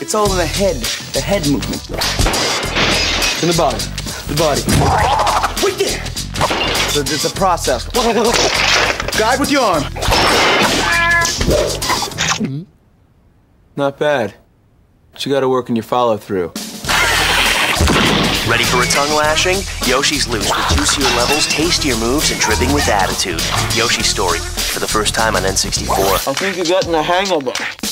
It's all in the head, the head movement. It's in the body, the body. Wait there! So it's a process. Guide with your arm. Hmm? Not bad. But you gotta work on your follow through. Ready for a tongue lashing? Yoshi's loose with juicier levels, tastier moves, and dripping with attitude. Yoshi's story for the first time on N64. I think you're getting the hang of it.